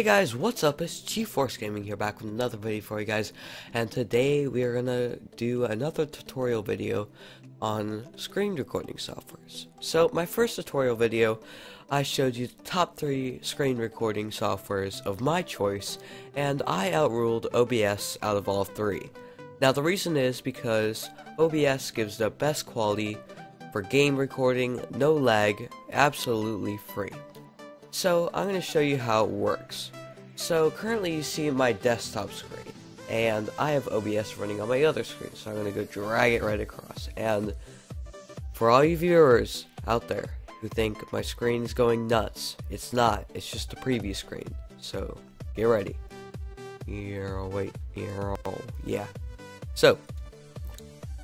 Hey guys, what's up? It's G Force Gaming here back with another video for you guys and today we are gonna do another tutorial video on screen recording softwares. So my first tutorial video I showed you the top 3 screen recording softwares of my choice and I outruled OBS out of all three. Now the reason is because OBS gives the best quality for game recording, no lag, absolutely free. So I'm going to show you how it works. So currently you see my desktop screen and I have OBS running on my other screen so I'm going to go drag it right across. And for all you viewers out there who think my screen is going nuts it's not. It's just the preview screen. So get ready. Yeah, wait. Here yeah. So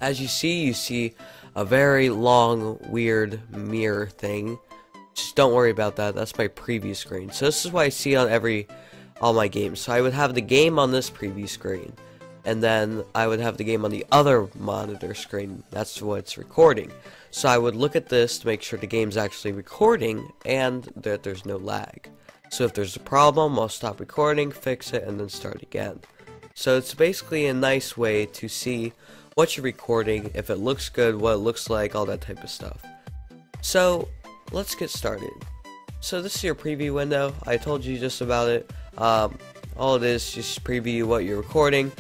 as you see you see a very long weird mirror thing. Just don't worry about that. That's my preview screen. So this is what I see on every all my games. So I would have the game on this preview screen. And then I would have the game on the other monitor screen. That's what's recording. So I would look at this to make sure the game's actually recording and that there's no lag. So if there's a problem, I'll stop recording, fix it, and then start again. So it's basically a nice way to see what you're recording, if it looks good, what it looks like, all that type of stuff. So let's get started. So this is your preview window. I told you just about it. Um, all it is just preview what you're recording.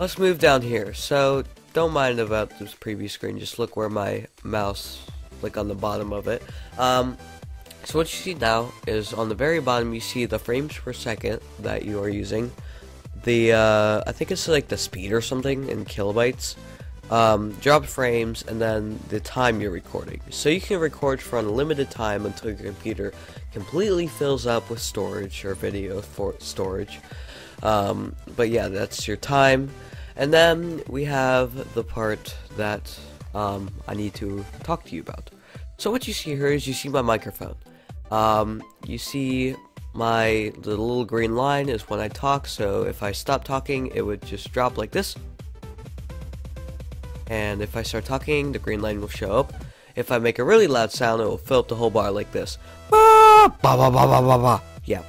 Let's move down here. So don't mind about this preview screen. Just look where my mouse, like on the bottom of it. Um, so what you see now is on the very bottom you see the frames per second that you are using. The uh, I think it's like the speed or something in kilobytes um, drop frames, and then the time you're recording. So you can record for unlimited time until your computer completely fills up with storage or video for storage. Um, but yeah, that's your time. And then we have the part that um, I need to talk to you about. So what you see here is you see my microphone. Um, you see my the little green line is when I talk. So if I stop talking, it would just drop like this and if I start talking, the green line will show up. If I make a really loud sound, it will fill up the whole bar like this. Yeah,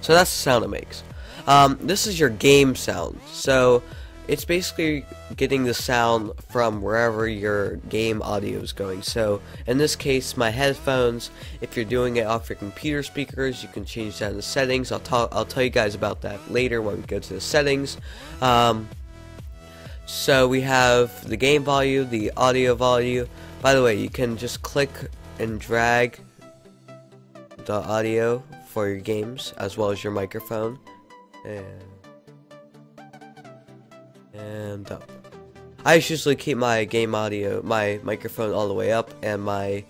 so that's the sound it makes. Um, this is your game sound. So it's basically getting the sound from wherever your game audio is going. So in this case, my headphones. If you're doing it off your computer speakers, you can change that in the settings. I'll talk. I'll tell you guys about that later when we go to the settings. Um, so we have the game volume, the audio volume. By the way, you can just click and drag the audio for your games as well as your microphone. And and up. I usually keep my game audio, my microphone all the way up and my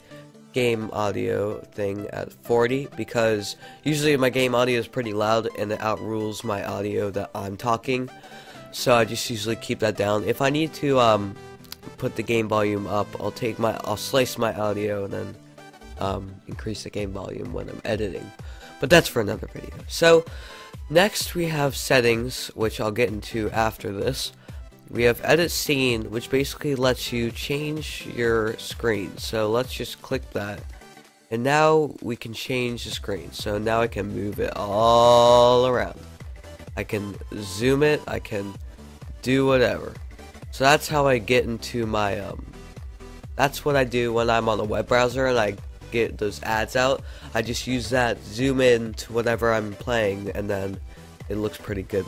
game audio thing at 40 because usually my game audio is pretty loud and it outrules my audio that I'm talking. So I just usually keep that down. If I need to um, put the game volume up, I'll take my, I'll slice my audio and then um, increase the game volume when I'm editing. But that's for another video. So next we have settings, which I'll get into after this. We have edit scene, which basically lets you change your screen. So let's just click that. And now we can change the screen. So now I can move it all around. I can zoom it, I can do whatever. So that's how I get into my, um, that's what I do when I'm on a web browser and I get those ads out. I just use that, zoom in to whatever I'm playing, and then it looks pretty good.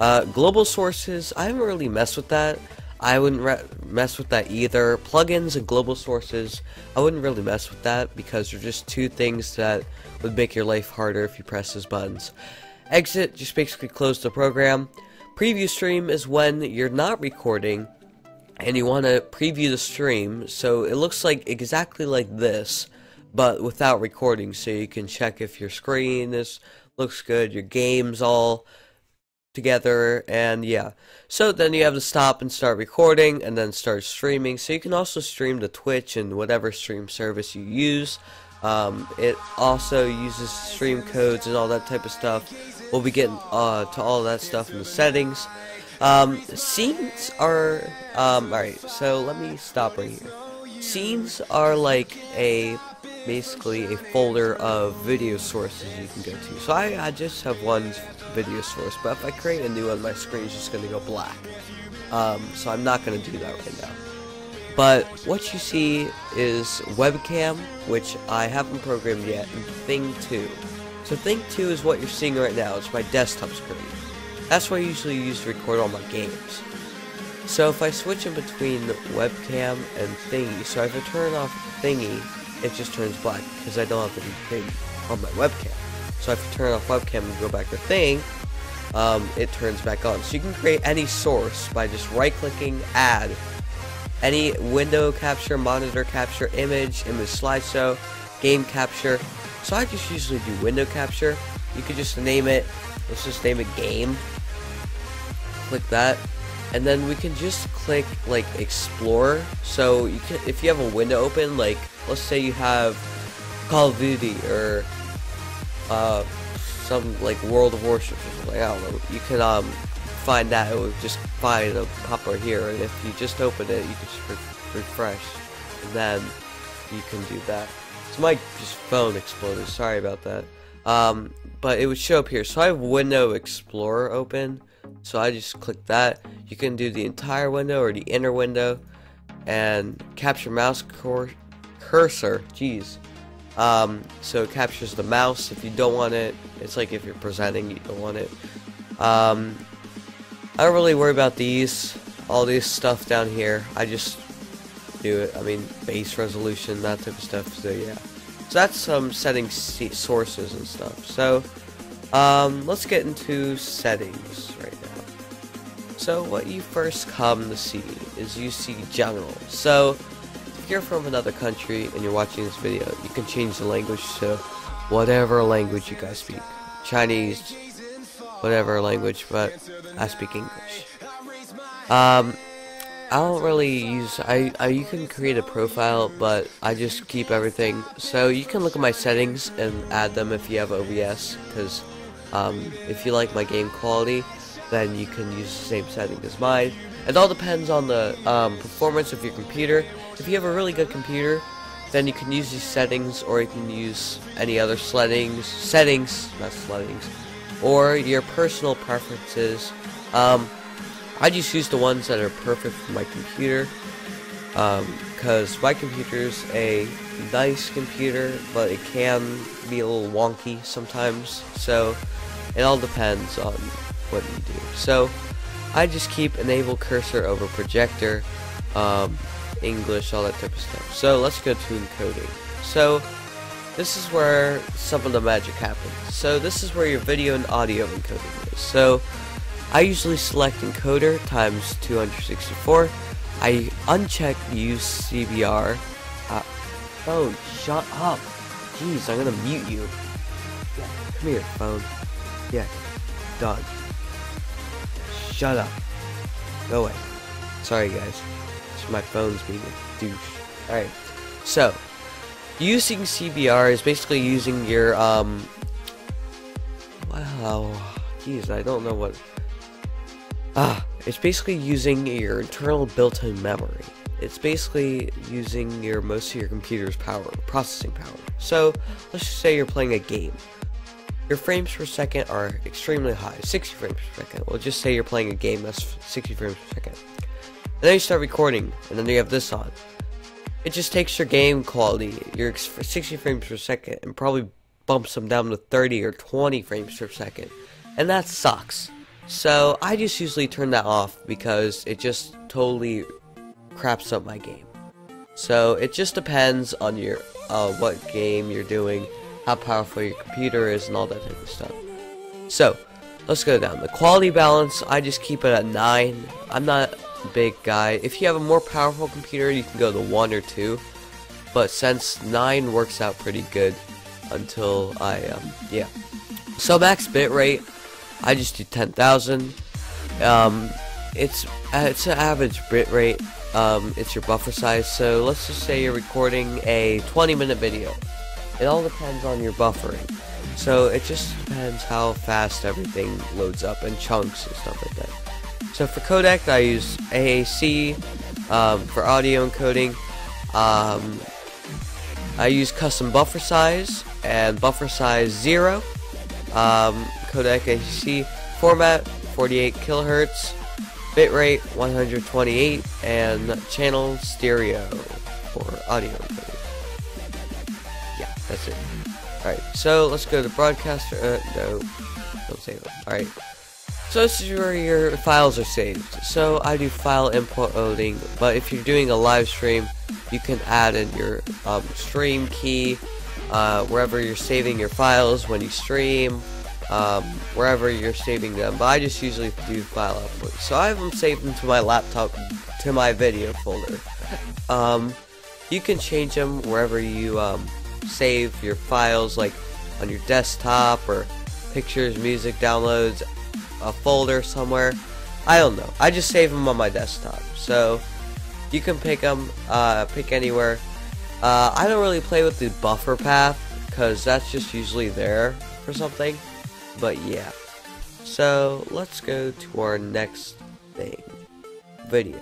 Uh, global sources, I haven't really messed with that. I wouldn't mess with that either. Plugins and global sources, I wouldn't really mess with that because they're just two things that would make your life harder if you press those buttons. Exit, just basically close the program. Preview stream is when you're not recording and you want to preview the stream. So it looks like exactly like this, but without recording. So you can check if your screen is looks good, your game's all together, and yeah. So then you have to stop and start recording and then start streaming. So you can also stream to Twitch and whatever stream service you use. Um, it also uses stream codes and all that type of stuff. We'll be getting uh, to all that stuff in the settings. Um, scenes are, um, alright, so let me stop right here. Scenes are like a basically a folder of video sources you can go to. So I, I just have one video source, but if I create a new one, my screen is just going to go black. Um, so I'm not going to do that right now. But what you see is webcam, which I haven't programmed yet, and Thing 2. So Thing 2 is what you're seeing right now. It's my desktop screen. That's what I usually use to record all my games. So if I switch in between webcam and thingy, so if I turn off thingy, it just turns black because I don't have anything on my webcam. So if I turn off webcam and go back to thing, um, it turns back on. So you can create any source by just right-clicking, add, any window capture, monitor capture, image, image slideshow, game capture. So I just usually do window capture. You could just name it, let's just name it game. Click that. And then we can just click like explore. So you can, if you have a window open, like let's say you have Call of Duty or uh, some like World of Warships or something. I don't know. You can um find that it would just find a pop right here, and if you just open it, you can just re refresh, and then you can do that. So my just phone exploded. Sorry about that. Um, but it would show up here. So I have Window Explorer open. So I just click that. You can do the entire window or the inner window, and capture mouse cursor. Jeez. Um, so it captures the mouse if you don't want it. It's like if you're presenting, you don't want it. Um, I don't really worry about these, all this stuff down here. I just do it. I mean, base resolution, that type of stuff. So yeah. So that's some setting sources and stuff. So um, let's get into settings right now. So what you first come to see is you see general. So if you're from another country and you're watching this video, you can change the language to whatever language you guys speak. Chinese, whatever language, but I speak English. Um, I don't really use, I, I, you can create a profile, but I just keep everything. So you can look at my settings and add them if you have OBS, because um, if you like my game quality, then you can use the same setting as mine. It all depends on the um, performance of your computer. If you have a really good computer, then you can use these settings, or you can use any other settings, settings, not settings, or your personal preferences. Um, I just use the ones that are perfect for my computer, because um, my computer is a nice computer, but it can be a little wonky sometimes, so it all depends on what you do. So, I just keep enable cursor over projector, um, English, all that type of stuff. So let's go to encoding. So this is where some of the magic happens. So this is where your video and audio encoding is. So I usually select encoder times 264. I uncheck use CBR. Uh, phone, shut up. Jeez, I'm gonna mute you. Yeah, come here, phone. Yeah, done. Shut up. Go away. Sorry, guys. It's My phone's being a douche. Alright. So, using CBR is basically using your, um... Wow. Jeez, I don't know what... Ah, it's basically using your internal built-in memory. It's basically using your most of your computer's power, processing power. So, let's just say you're playing a game. Your frames per second are extremely high, 60 frames per second. We'll just say you're playing a game that's 60 frames per second. And then you start recording, and then you have this on. It just takes your game quality, your 60 frames per second, and probably bumps them down to 30 or 20 frames per second. And that sucks. So I just usually turn that off because it just totally craps up my game. So it just depends on your uh, what game you're doing how powerful your computer is, and all that type of stuff. So, let's go down. The quality balance, I just keep it at 9. I'm not a big guy. If you have a more powerful computer, you can go to 1 or 2. But since 9 works out pretty good until I, um, yeah. So max bitrate, I just do 10,000. Um, it's, uh, it's an average bitrate. Um, it's your buffer size. So let's just say you're recording a 20 minute video. It all depends on your buffering. So it just depends how fast everything loads up in chunks and stuff like that. So for codec, I use AAC um, for audio encoding. Um, I use custom buffer size and buffer size 0. Um, codec ACC format 48 kilohertz, bitrate 128, and channel stereo for audio. Yeah, that's it. Alright, so let's go to broadcaster. Uh, no, don't save them. Alright. So this is where your files are saved. So I do file import loading, but if you're doing a live stream, you can add in your um, stream key, uh, wherever you're saving your files when you stream, um, wherever you're saving them. But I just usually do file output. So I have them saved into my laptop, to my video folder. Um, you can change them wherever you um, save your files, like on your desktop or pictures, music downloads, a folder somewhere. I don't know. I just save them on my desktop. So you can pick them, uh, pick anywhere. Uh, I don't really play with the buffer path because that's just usually there for something. But yeah. So let's go to our next thing. Video.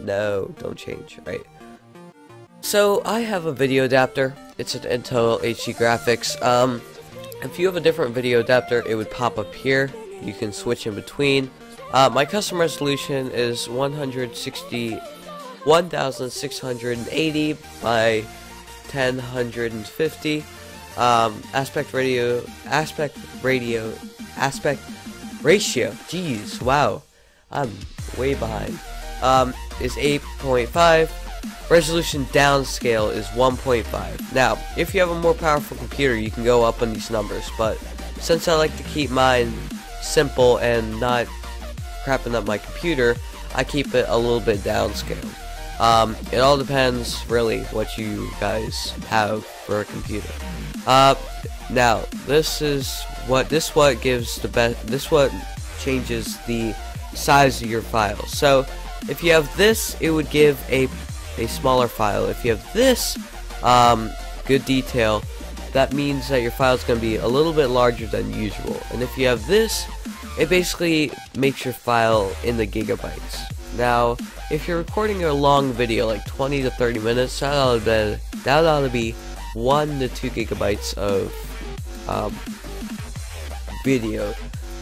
No, don't change. Right. So I have a video adapter. It's an Intel HD graphics. Um, if you have a different video adapter, it would pop up here. You can switch in between. Uh, my custom resolution is 160, 1680 by 1050. Um, aspect radio, aspect radio, aspect ratio. Jeez, wow, I'm way behind. Um, is 8.5. Resolution downscale is 1.5. Now, if you have a more powerful computer, you can go up on these numbers, but since I like to keep mine simple and not crapping up my computer, I keep it a little bit downscaled. Um, it all depends, really, what you guys have for a computer. Uh, now, this is what this what gives the best. This what changes the size of your file. So, if you have this, it would give a a smaller file. If you have this, um, good detail, that means that your file is going to be a little bit larger than usual. And if you have this, it basically makes your file in the gigabytes. Now, if you're recording a long video, like 20 to 30 minutes, that ought to be, that ought to be 1 to 2 gigabytes of um, video.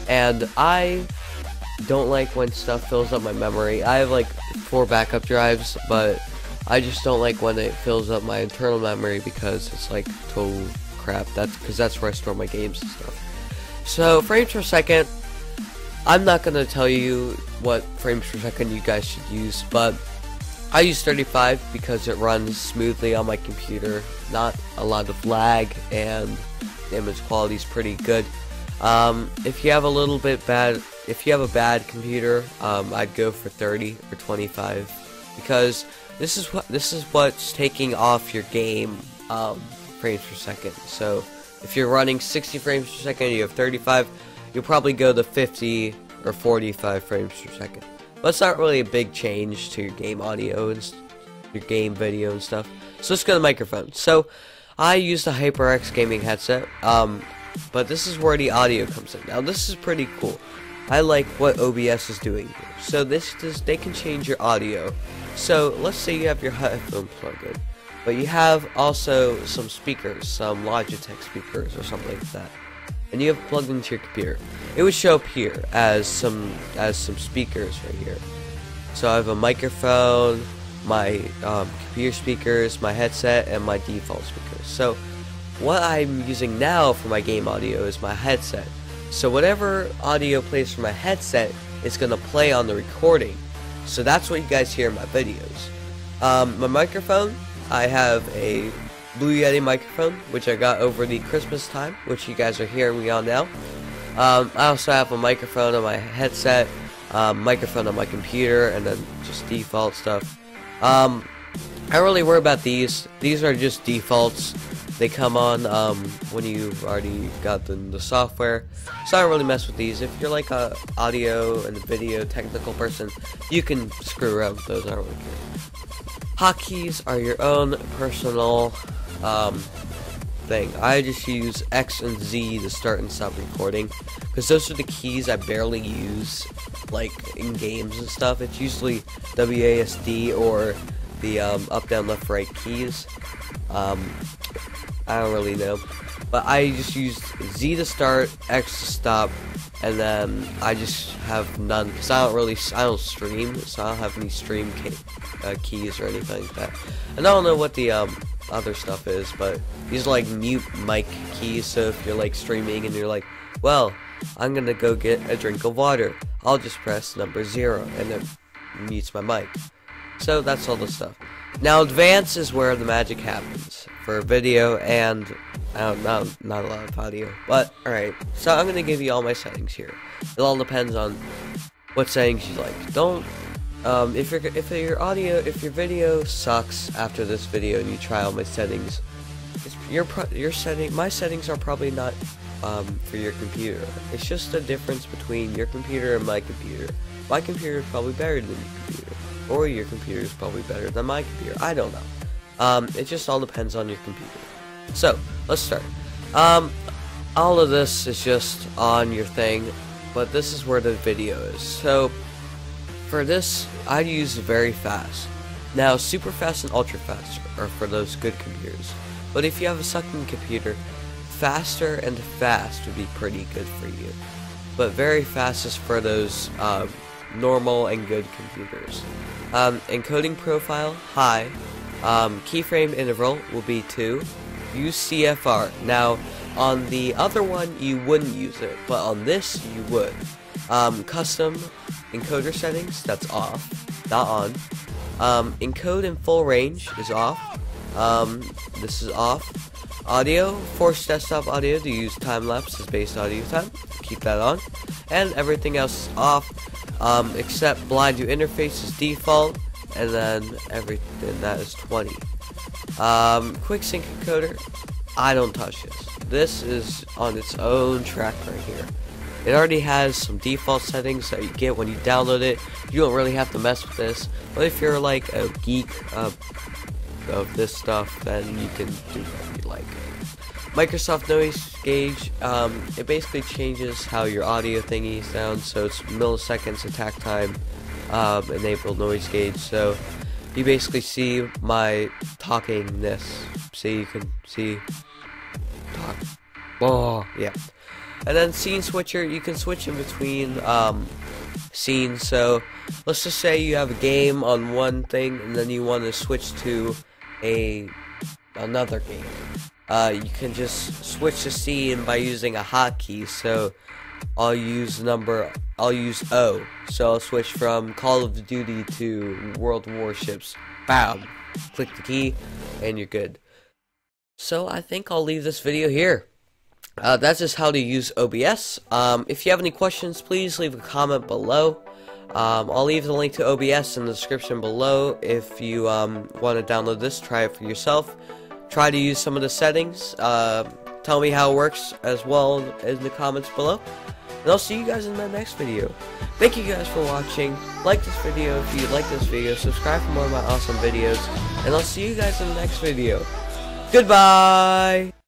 And I don't like when stuff fills up my memory. I have like four backup drives, but I just don't like when it fills up my internal memory because it's like total crap. That's because that's where I store my games and stuff. So frames per second, I'm not gonna tell you what frames per second you guys should use, but I use 35 because it runs smoothly on my computer. Not a lot of lag and image quality is pretty good. Um, if you have a little bit bad, if you have a bad computer, um, I'd go for 30 or 25 because this is what this is what's taking off your game um, frames per second. So if you're running 60 frames per second, you have 35, you'll probably go to 50 or 45 frames per second. But it's not really a big change to your game audio and your game video and stuff. So let's go to the microphone. So I use the HyperX gaming headset, um, but this is where the audio comes in. Now this is pretty cool. I like what OBS is doing here. So this is they can change your audio so let's say you have your headphone plugged in, but you have also some speakers, some Logitech speakers or something like that, and you have plugged into your computer. It would show up here as some as some speakers right here. So I have a microphone, my um, computer speakers, my headset, and my default speakers. So what I'm using now for my game audio is my headset. So whatever audio plays from my headset is going to play on the recording. So that's what you guys hear in my videos. Um, my microphone, I have a Blue Yeti microphone, which I got over the Christmas time, which you guys are hearing me on now. Um, I also have a microphone on my headset, microphone on my computer, and then just default stuff. Um, I don't really worry about these. These are just defaults. They come on um, when you've already got the, the software. So I don't really mess with these. If you're like a audio and video technical person, you can screw around with those. I don't really care. Hotkeys are your own personal um, thing. I just use X and Z to start and stop recording because those are the keys I barely use like in games and stuff. It's usually WASD or the um, up, down, left, right keys. Um, I don't really know. But I just used Z to start, X to stop, and then I just have none because I don't really I don't stream, so I don't have any stream uh, keys or anything like that. And I don't know what the um, other stuff is, but these are like mute mic keys. So if you're like streaming and you're like, well, I'm gonna go get a drink of water, I'll just press number zero and it mutes my mic. So that's all the stuff. Now advance is where the magic happens for video and uh, not not a lot of audio. But alright, so I'm gonna give you all my settings here. It all depends on what settings you like. Don't um, if your if your audio if your video sucks after this video and you try all my settings, your your setting my settings are probably not um, for your computer. It's just a difference between your computer and my computer. My computer is probably better than your computer, or your computer is probably better than my computer. I don't know. Um, it just all depends on your computer. So, let's start. Um, all of this is just on your thing, but this is where the video is. So, for this, I use very fast. Now, super fast and ultra fast are for those good computers. But if you have a sucking computer, faster and fast would be pretty good for you. But very fast is for those uh, normal and good computers. Um, encoding profile, high. Um, keyframe interval will be 2. Use CFR. Now, on the other one, you wouldn't use it, but on this, you would. Um, custom encoder settings, that's off, not on. Um, encode in full range is off. Um, this is off. Audio, force desktop audio to use time lapse as base audio time. Keep that on. And everything else is off, um, except blind to interface is default, and then everything that is 20. Um, quick sync encoder, I don't touch this. This is on its own track right here. It already has some default settings that you get when you download it. You don't really have to mess with this. But if you're like a geek of this stuff, then you can do what you like. Microsoft Noise Gauge, um, it basically changes how your audio thingy sounds. So it's milliseconds attack time um, enabled noise gauge. So you basically see my talkingness. See, you can see talk. Oh, yeah. And then scene switcher, you can switch in between um, scenes. So let's just say you have a game on one thing, and then you want to switch to a another game. Uh, you can just switch the scene by using a hotkey. So I'll use number. I'll use O. So I'll switch from Call of Duty to World Warships. Bam! Click the key, and you're good. So I think I'll leave this video here. Uh, that's just how to use OBS. Um, if you have any questions, please leave a comment below. Um, I'll leave the link to OBS in the description below if you um, want to download this, try it for yourself. Try to use some of the settings. Uh, tell me how it works as well in the comments below. And I'll see you guys in my next video. Thank you guys for watching. Like this video if you like this video. Subscribe for more of my awesome videos. And I'll see you guys in the next video. Goodbye!